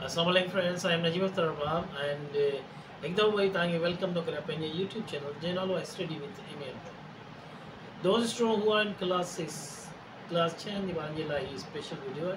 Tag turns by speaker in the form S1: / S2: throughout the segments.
S1: السلام علیکم friends I am Najeeb Akhtar Arbab and ایک دم وہی تانگ ویلکم ٹو کراپین یوٹیوب چینل جینالو اسٹڈی وتھ ایمیل دوز اسٹرانگ ہوا ان کلاس سکس کلاس چھ نبان لائی اسپیشل ویڈیو ہے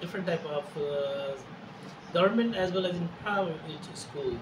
S1: different type of government as well as in private school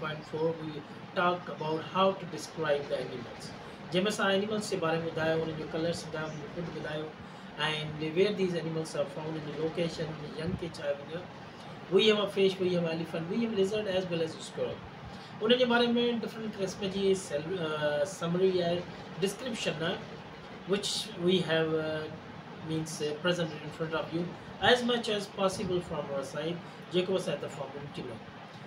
S1: point four we talk about how to describe the animals جی میں اب animals کے بارے میں بدھاؤنٹ کلرس بدھاؤنڈس لوکیشن جنگ وہی فریش وہیز ویل ایز اسٹور ان کے بارے میں ڈفرینٹ قسم کی سمری ہے ڈسکرپشن وچ view مینسینٹ as much as possible form سائنٹ جو فارم چلو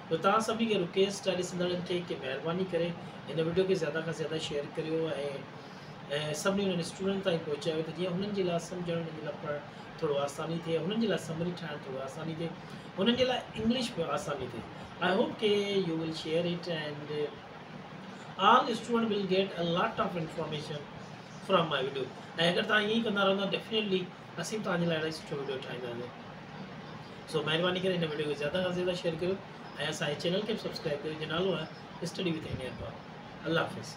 S1: ته توهان سڀني کي رڪويسٽ آهي ڏسندڙن کي ڪه مهرباني ڪري. هن وڊيو کي زياده کان زياده شيئر ڪريو ۽ سڀني اسٽوڊنٽ تائين پهچايو ته جيئن هنن جي لاءِ سمجهڻ لاءِ پڙهڻ ٿورو آساني ٿئي هنن جي لاءِ سمري ٺاهڻ ٿورو آساني ٿئي هنن جي لاءِ انگلش ۾ آساني ٿئي I hope key you will share it and all student will get a lot of information from my video ۽ اگر توهان ائين ئي ڪندا رهندا ڊيفينيٽلي اسين توهان جي لاءِ الاهي سٺو وڊيو ٺاهينداسين سو مہربانی کریں ان ویڈیو کو زیادہ سے زیادہ شیئر کرو آیا سائے چینل کے سبسکرائب کریں جنال ہوا اسٹڈی وتھ انڈیا اللہ حافظ